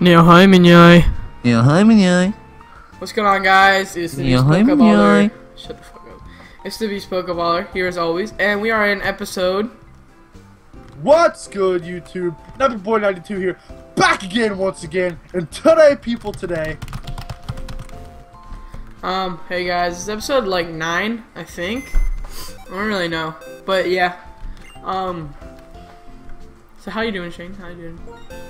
Yeah, hi, Minyai. Yeah, hi, Minyai. What's going on, guys? It's the Yeah, Beast hi, Pokeballer. Minyai. Shut the fuck up. It's the Beast Pokeballer, here as always, and we are in episode. What's good, YouTube? Another boy 92 here, back again once again. And today, people, today, Um, hey guys, it's episode like 9, I think. I don't really know. But yeah. Um. So, how you doing, Shane? How you doing?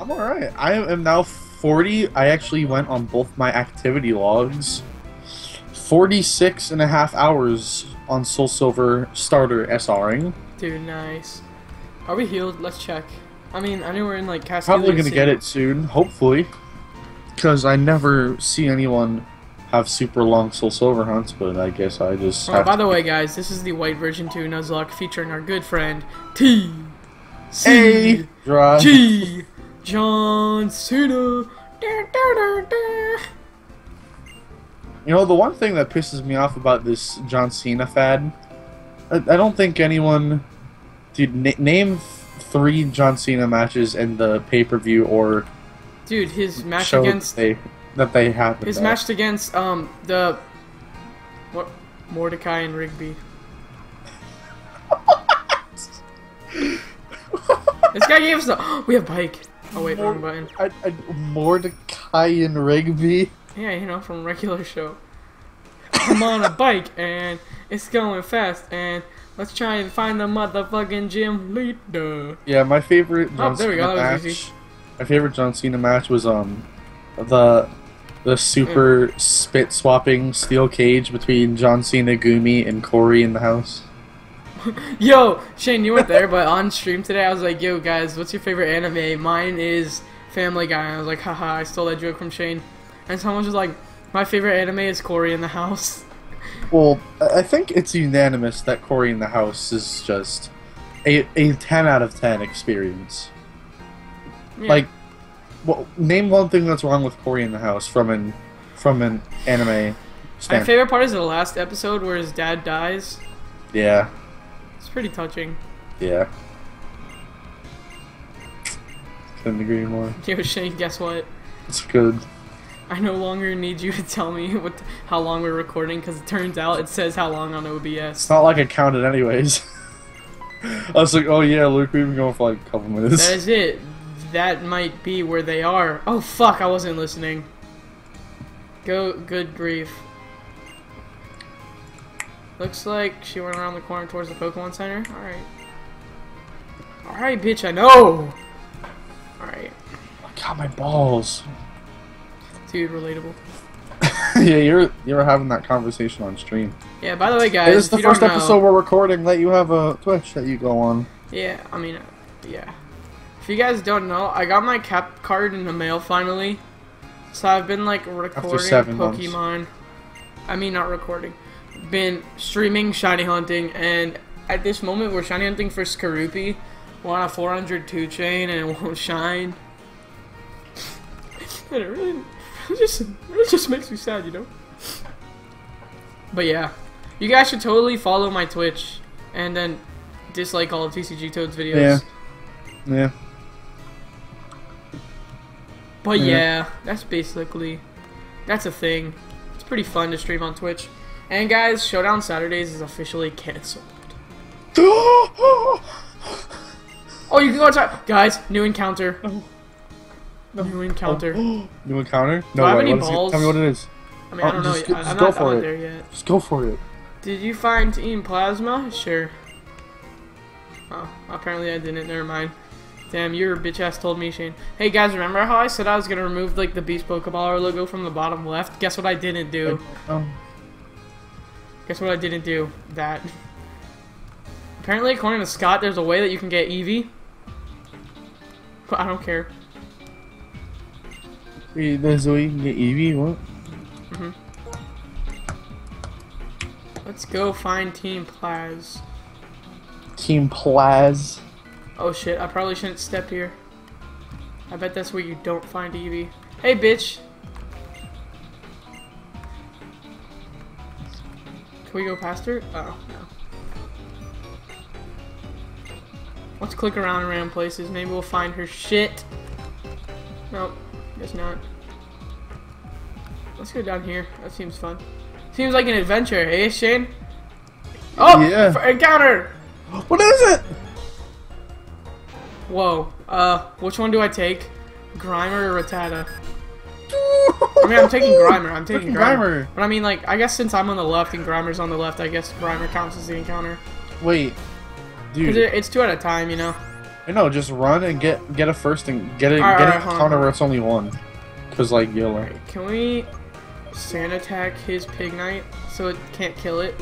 I'm alright. I am now 40. I actually went on both my activity logs. 46 and a half hours on Soul Silver starter SRing. Dude, nice. Are we healed? Let's check. I mean, I know we're in like Castelia. Probably gonna get it soon, hopefully. Because I never see anyone have super long Soul Silver hunts, but I guess I just Oh, by the way, guys, this is the white version 2 Nuzlocke featuring our good friend T. C. G. John Cena. Da, da, da. You know, the one thing that pisses me off about this John Cena fad, I, I don't think anyone. Dude, na- name three John Cena matches in the pay per view or Dude, his match against that they, that they happened. his at. match against um the what Mordecai and Rigby. This guy gave us the we have bike. Oh wait, wrong button. I, I, Mordecai and Rigby. Yeah, you know, from regular show. I'm on a bike and it's going fast and let's try and find the motherfucking gym leader. Yeah, my favorite John Oh, there we Cena go, match. easy. My favorite John Cena match was um the the super spit swapping steel cage between John Cena, Goomy, and Cory in the house. Yo, Shane, you weren't there, but on stream today, I was like, "Yo, guys, what's your favorite anime?" Mine is Family Guy. And I was like, "Haha, I stole that joke from Shane." And someone was just like, "My favorite anime is Cory in the House." Well, I think it's unanimous that Cory in the House is just a, a 10 out of 10 experience. Yeah. Like, well, name one thing that's wrong with Cory in the House from an from an anime my favorite part is the last episode where his dad dies. Yeah, It's pretty touching. yeah. Couldn't agree more. Yo, Shane, guess what? It's good. I no longer need you to tell me what how long we're recording because it turns out it says how long on OBS. It's not like I counted anyways. I was like, oh yeah, Luke, we've been going for like a couple minutes. That is it. That might be where they are. Oh fuck, I wasn't listening. Go, good grief. Looks like she went around the corner towards the Pokemon Center. Alright. Alright, bitch, I know! Alright. I got my balls. Dude, relatable. yeah, you're you're having that conversation on stream. Yeah, by the way, guys, This is the you first know- episode we're recording that you have a Twitch that you go on. Yeah, I mean, uh, yeah. If you guys don't know, I got my cap card in the mail finally. So I've been like recording seven months. Pokemon. I mean, not recording. Been streaming shiny hunting, and at this moment, we're shiny hunting for Skorupi. We're on a 402 chain, and it won't shine. and it really, it just, it just makes me sad, you know. But yeah, you guys should totally follow my Twitch, and then dislike all of TCG Toad's videos. Yeah. Yeah. But Yeah. yeah, that's basically that's a thing. It's pretty fun to stream on Twitch. And guys, Showdown Saturdays is officially canceled. Oh, you can go outside, guys. New encounter. New encounter. New encounter? No, I have wait, any what is it? Tell me what it is. I mean, I Oh, don't know. just go- I, just I'm go not, for I'm it. there yet. Just go for it. Did you find Team Plasma? Sure. Oh, apparently I didn't. Never mind. Damn, your bitch ass told me, Shane. Hey guys, remember how I said I was gonna remove like the Beast Pokeballer logo from the bottom left? Guess what I didn't do? Um, Guess what I didn't do? That. Apparently, according to Scott, there's a way that you can get Eevee. But I don't care. wait, there's a way you can get Eevee? What? Mm-hmm. Let's go find Team Plaz. Team Plaz. Oh shit, I probably shouldn't step here. I bet that's where you don't find Eevee. Hey, bitch! Can we go past her? Oh, no. Let's click around in random places. Maybe we'll find her shit. Nope. Guess not. Let's go down here. That seems fun. Seems like an adventure, eh, Shane? Oh! Yeah. Encounter! What is it? Whoa. Uh, which one do I take? Grimer or Rattata? I mean, I'm taking Grimer. I'm taking Grimer. Grimer. But I mean, like, I guess since I'm on the left and Grimer's on the left, I guess Grimer counts as the encounter. Wait, dude. it, it's two at a time, you know? I know. Just run and get get a first and get it Alright, get alright, a hold on. counter where it's only one. Cause like yellow. Alright, can we sand attack his Pignite so it can't kill it?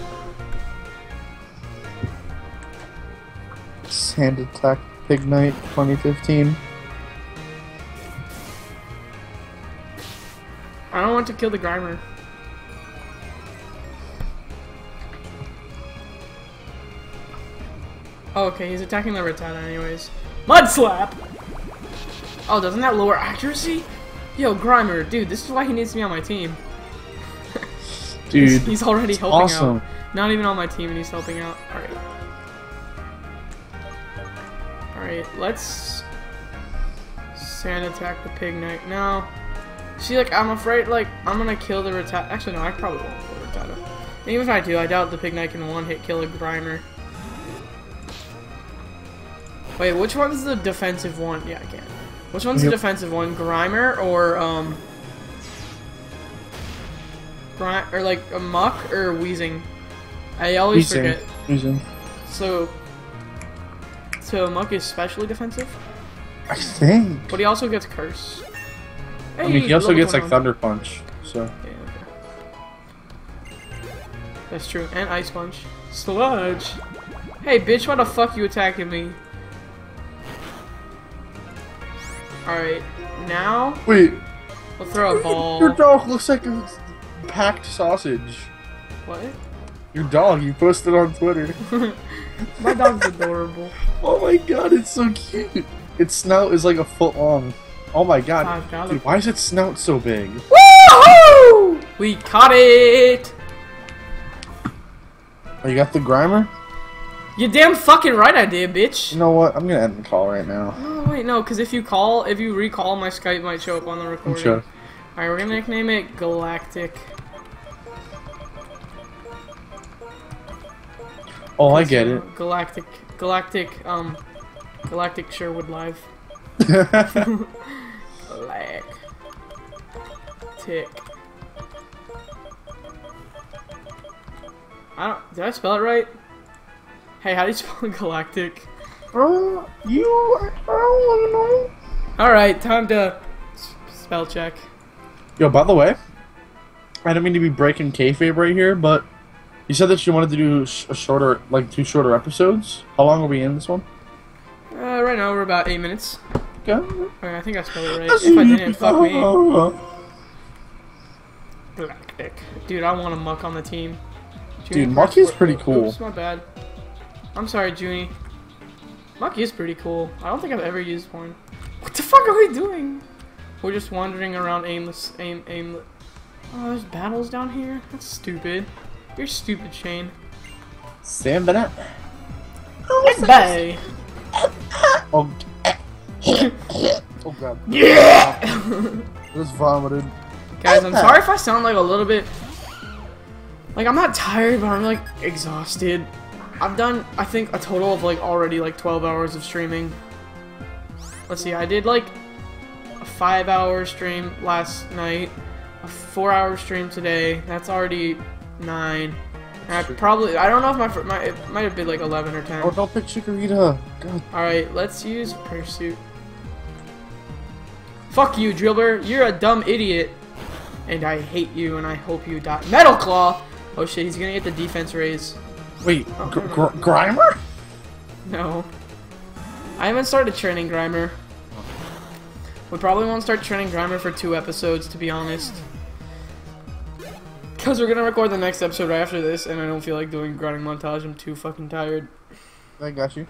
Sand attack Pignite 2015. I don't want to kill the Grimer. Oh, okay, he's attacking the Rattata anyways. Mud Slap! Oh, doesn't that lower accuracy? Yo, Grimer, dude, this is why he needs to be on my team. Dude, He's, he's already helping awesome. out. Not even on my team and he's helping out. Alright. Alright, let's sand attack the Pignite. No. See, like, I'm afraid, like, I'm gonna kill the Rattata. Actually, no, I probably won't kill the Rattata. And even if I do, I doubt the Pignite can one hit kill a Grimer. Wait, which one's the defensive one? Yeah, I can. Which one's the defensive one? Grimer or, um. Or like a Muk or wheezing? I always Wheezing. forget. Wheezing. So, so Muk is specially defensive, I think. but he also gets curse. I mean, he also gets like 21. Thunder Punch. So Yeah, okay. That's true, and ice punch. Sludge. Hey, bitch, why the fuck you attacking me? Alright, now wait, we'll throw a ball. your dog looks like a packed sausage. What? Your dog, you posted on Twitter. My dog's adorable. Oh my god, it's so cute. Its snout is like a foot long. Oh my god. Dude, why is its snout so big? Woohoo! We caught it! Oh, you got the Grimer? You damn fucking right I did, bitch. You know what? I'm gonna end the call right now. Oh wait, no, because if you call, if you recall, my Skype might show up on the recording. Sure. Alright, we're gonna nickname it Galactic. Oh, I get it. Galactic, Galactic, um, Galactic Sherwood Live. Galactic. I don't. Did I spell it right? Hey, how do you spell Galactic? Bro, you. I don't know. All right, time to spell check. Yo, by the way, I don't mean to be breaking kayfabe right here, but you said that you wanted to do a shorter, like two shorter episodes. How long are we in this one? Uh, right now we're about eight minutes. Okay. Okay, I think I spelled it right. If I didn't, fuck me. Galactic. Dude, I want a Muk on the team. Dude, Junie, Muk press- is pretty cool. Oops, my bad. I'm sorry, Junie. Muk is pretty cool. I don't think I've ever used one. What the fuck are we doing? We're just wandering around aimless, aim, aimless. Oh, there's battles down here? That's stupid. You're stupid, Shane. Sam Bennett. Bye. Oh. oh god. Yeah! Just vomited. Guys, I'm sorry if I sound like a little bit. Like, I'm not tired, but I'm like exhausted. I've done, I think, a total of like already like 12 hours of streaming. Let's see, I did like a 5 hour stream last night, a 4 hour stream today. That's already 9. I probably, I don't know if my, my it might have been like 11 or 10. Oh, don't pick Chikorita. God. Alright, let's use Pursuit. Fuck you, Drillbur. You're a dumb idiot. And I hate you, and I hope you die. Metal Claw! Oh shit, he's gonna get the defense raise. Wait, Oh, Gr- Gr- Grimer? No. I haven't started training Grimer. We probably won't start training Grimer for two episodes, to be honest. Because we're gonna record the next episode right after this, and I don't feel like doing grinding montage. I'm too fucking tired. I got you.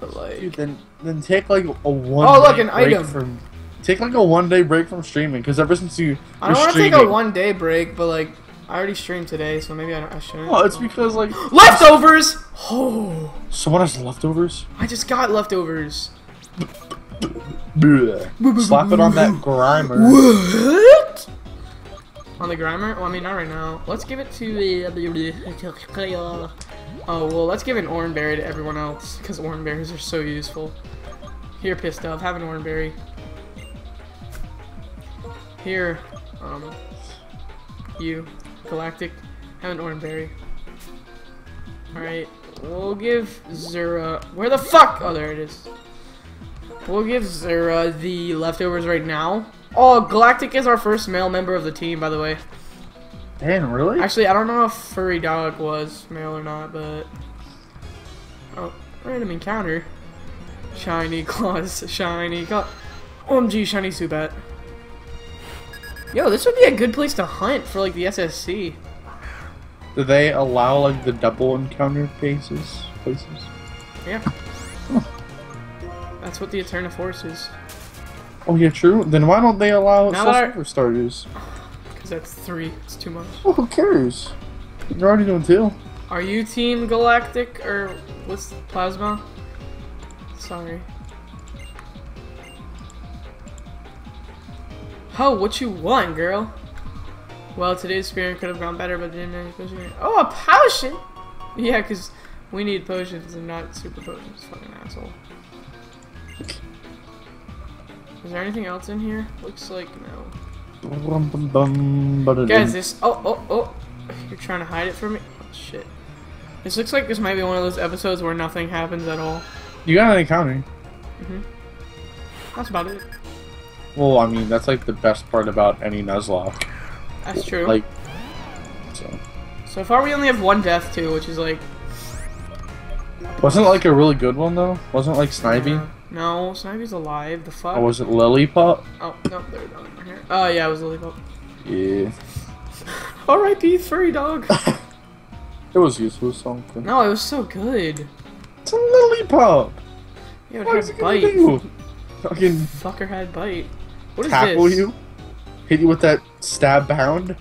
But like... Dude, then then take like a one. Oh, look, an break item. From, take like a one day break from streaming, because ever since you. I don't want to take a one day break, but like I already streamed today, so maybe I, don't, I shouldn't. Oh, it's because like leftovers. Oh, someone has leftovers. I just got leftovers. Slap it on that grimer. What? On the Grimer? Well, I mean, not right now. Let's give it to the. Uh, Oh, well, let's give an Oranberry to everyone else, because Oranberries are so useful. Here, Pissed Off, have an Oranberry. Here, um, you, Galactic, have an Oranberry. Alright, we'll give Zura. Where the fuck? Oh, there it is. We'll give Zura the leftovers right now. Oh, Galactic is our first male member of the team, by the way. Man, really? Actually, I don't know if Furry Dog was male or not, but... Oh, random encounter. Shiny Claws, Shiny Claw... OMG, Shiny Zubat. Yo, this would be a good place to hunt for, like, the SSC. Do they allow like the double encounter places? places? Yeah. That's what the Eterna Force is. Oh yeah, true. Then why don't they allow Now Soul that I- Silver starters? Because that's three. It's too much. Well, who cares? You're already doing two. Are you Team Galactic or what's Plasma? Sorry. Oh, what you want, girl? Well, today's spirit could have gone better, but didn't especially. Oh, a potion! Yeah, because we need potions and not super potions. Fucking asshole. Is there anything else in here? Looks like no. Guys, this. Oh, oh, oh. You're trying to hide it from me? Oh, shit. This looks like this might be one of those episodes where nothing happens at all. you got an encounter. That's about it. Well, I mean, that's like the best part about any Nuzlocke. That's true. Like, so so far, we only have one death, too, which is like. wasn't like a really good one though? Wasn't it like Snivy? uh, no, Snively's alive. The fuck? Or was it Lillipup? Oh, no, they're not in here. Oh, yeah, it was Lillipup. Yeah, All right, R.I.P. Furry Dog. it was useful something. no, it was so good. It's a Lillipup. Yeah, it What is had bite. do? Fucking Fucker had bite. What is tackle this? you? Hit you with that stab pound?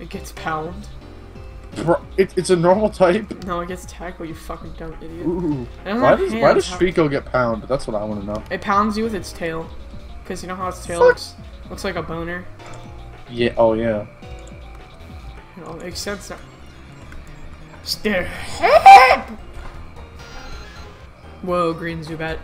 It gets pound. Bro, it, it's a normal type. No, it gets tackle, you fucking dumb idiot. Ooh. Don't Why does why does how- Trico get pound? That's what I want to know. It pounds you with its tail. Because you know how its tail Fuck. looks? Looks like a boner. Yeah. Oh yeah. It all makes sense now. Stare. Whoa, green Zubat.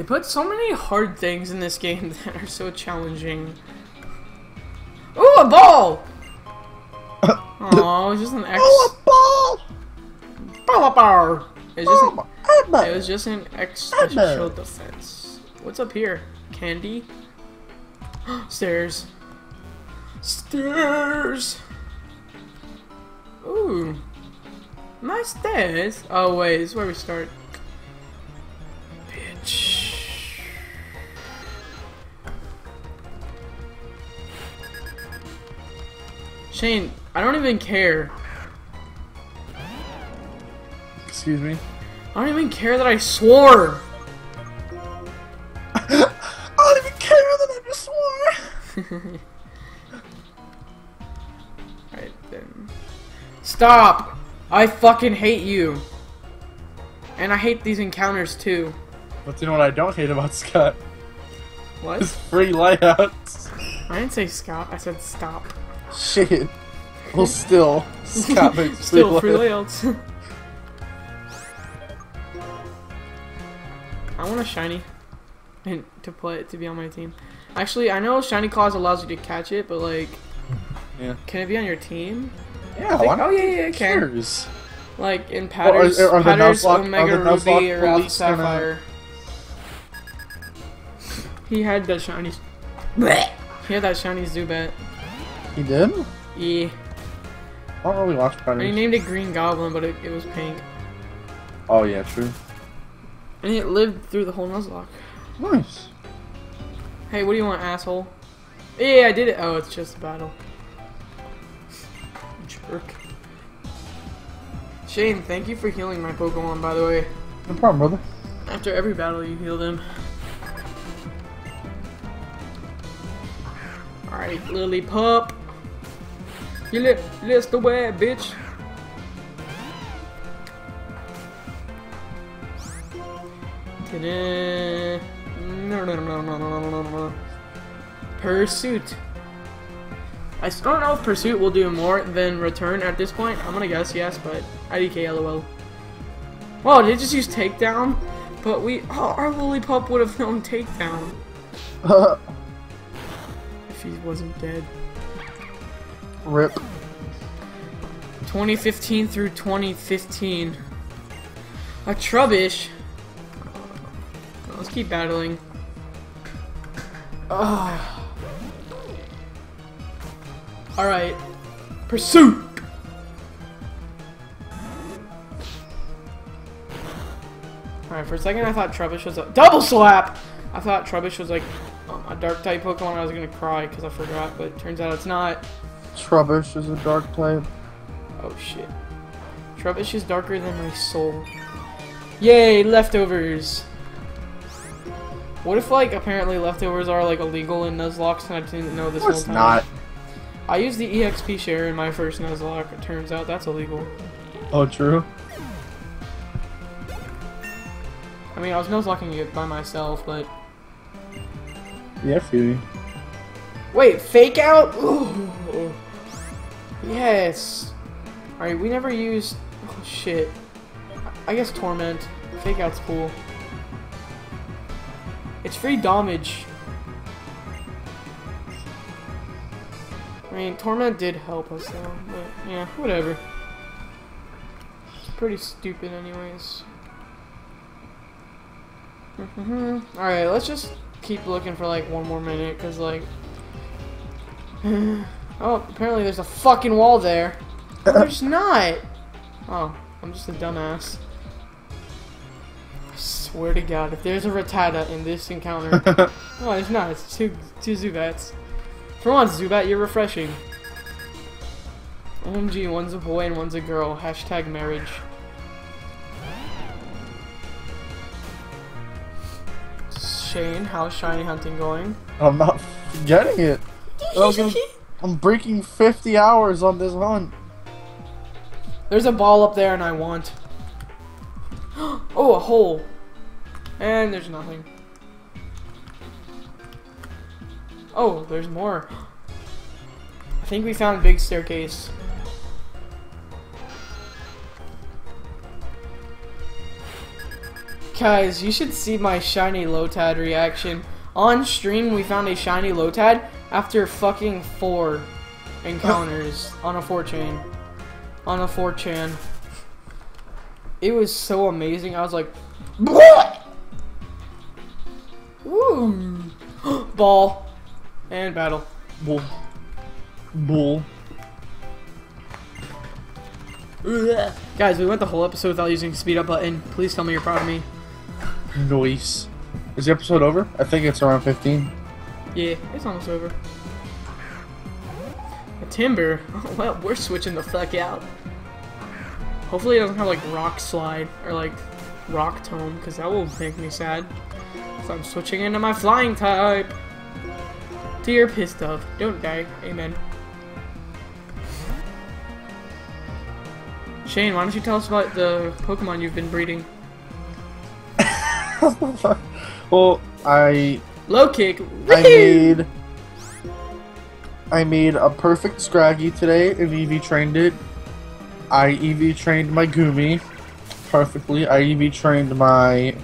They put so many hard things in this game that are so challenging. Ooh, a ball! Oh, it's just an X. Oh, ball! Ball, ball. It's just an, Oh, it was just an X special defense. What's up here? Candy? Stairs. Stairs! Ooh. Nice stairs. Oh, wait, this is where we start. Shane, I don't even care. Excuse me. I don't even care that I swore. I don't even care that I just swore. Alright then. Stop! I fucking hate you. And I hate these encounters too. But you know what I don't hate about Scott? What? His free layouts. I didn't say Scott, I said stop. Shit. Well, still, Scott makes Still free layouts. I want a shiny. And to play it to be on my team. Actually, I know Shiny Claws allows you to catch it, but like, Yeah. can it be on your team? Yeah, think- why oh, not? oh, yeah, yeah, it can. Like in are- Patter's, are the Patter's Nuzlocke- Omega are Ruby or Alpha gonna- Sapphire. He had that shiny. He had that shiny Zubat. He did? Yeah. I don't really watch And he named it Green Goblin, but it, it was pink. Oh yeah, true. And it lived through the whole Nuzlocke. Nice. Hey, what do you want, asshole? Yeah, I did it. Oh, it's just a battle. Jerk. Shane, thank you for healing my Pokemon, by the way. No problem, brother. After every battle, you heal them. Alright, Lillipup. You li list the way, bitch. Ta-da. No, no, no, no, no, no, no. Pursuit. I don't know if Pursuit will do more than Return at this point. I'm gonna guess yes, but IDK LOL. Wow, they just use Takedown? But we- oh, our Lillipup would have known Takedown if he wasn't dead. Rip. 2015 through 2015. A Trubbish. Let's keep battling. Ah. Alright. Pursuit! Alright, for a second I thought Trubbish was a- DOUBLE SLAP! I thought Trubbish was like um, a dark type Pokemon. I was gonna cry because I forgot, but turns out it's not. Trubbish is a dark type. Oh shit. Trubbish is darker than my soul. Yay, leftovers! What if, like, apparently leftovers are, like, illegal in Nuzlocke and I didn't know this whole time? not. I used the EXP share in my first Nuzlocke. It turns out that's illegal. Oh, true. I mean, I was Nuzlocking it by myself, but... Yeah, Phoebe. Wait, fake out? Ooh. Yes. Alright, we never used... Oh, shit. I guess Torment. Fake out's cool. It's free damage. I mean, Torment did help us though, but yeah, whatever. It's pretty stupid anyways. Alright, let's just keep looking for like one more minute, cause like... oh, apparently there's a fucking wall there. No, there's not! Oh, I'm just a dumbass. I swear to god, if there's a Rattata in this encounter... oh, there's not, it's two, two Zubats. For once, Zubat, you're refreshing. OMG, one's a boy and one's a girl. Hashtag marriage. Shane, how's shiny hunting going? I'm not getting it. I'm, gonna- I'm breaking 50 hours on this hunt. There's a ball up there and I want. oh, a hole. And there's nothing. Oh, there's more. I think we found a big staircase. Guys, you should see my shiny Lotad reaction. On stream, we found a shiny Lotad after fucking four encounters on a 4-chain. On a 4chan. It was so amazing. I was like. Ooh. Ball. And battle. Bull. Bull. Ugh. Guys, we went the whole episode without using speed up button. Please tell me you're proud of me. Noise. Is the episode over? I think it's around 15. Yeah, it's almost over. A Timburr. Oh, well, we're switching the fuck out. Hopefully it doesn't have like rock slide or like rock tomb, because that will make me sad. So I'm switching into my flying type. Pissed off. Don't die. Amen. Shane, why don't you tell us about the Pokemon you've been breeding? well, I Low kick. I made I made a perfect Scraggy today and EV trained it. I EV trained my Goomy perfectly. I EV trained my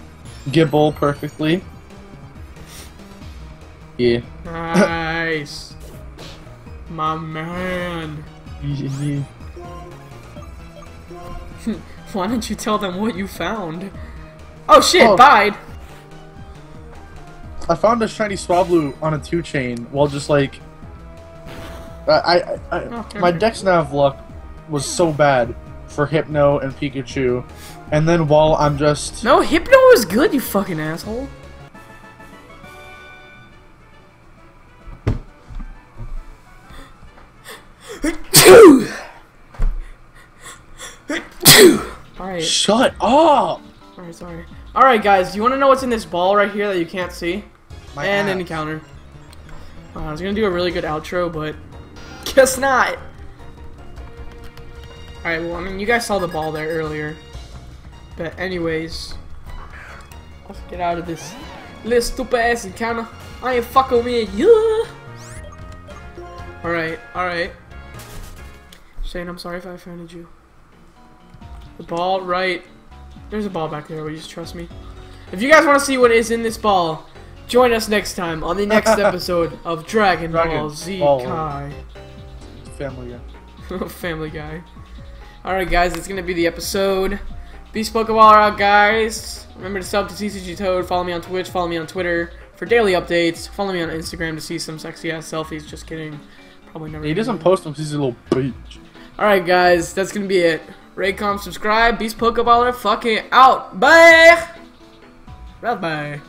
Gible perfectly. Yeah. Nice. My man. Yeah. Why don't you tell them what you found? Oh shit, Oh. bide. I found a shiny Swablu on a two chain while just like I, I, I my okay. Dexnav luck was so bad for Hypno and Pikachu, and then while I'm just No, Hypno was good, you fucking asshole. Alright, shut up. alright, sorry. Alright, guys, do you want to know what's in this ball right here that you can't see? My and an encounter. Uh, I was gonna do a really good outro, but guess not. Alright, well, I mean, you guys saw the ball there earlier. But anyways, let's get out of this little stupid ass encounter. I ain't fucking with you. Alright, alright. Shane, I'm sorry if I offended you. The ball, right. There's a ball back there, will you just trust me? If you guys want to see what is in this ball, join us next time on the next episode of Dragon, Dragon Ball Z Ball. Kai. Family Guy. Family Guy. Alright, guys, it's gonna be the episode. Beast Pokeball are out, guys. Remember to sub to TCG Toad. Follow me on Twitch. Follow me on Twitter for daily updates. Follow me on Instagram to see some sexy ass selfies. Just kidding. Probably never. He doesn't do post them he's a little bitch. Alright, guys, that's gonna be it. Raycom, subscribe. Beast Pokeballer, fucking out. Bye! Bye bye.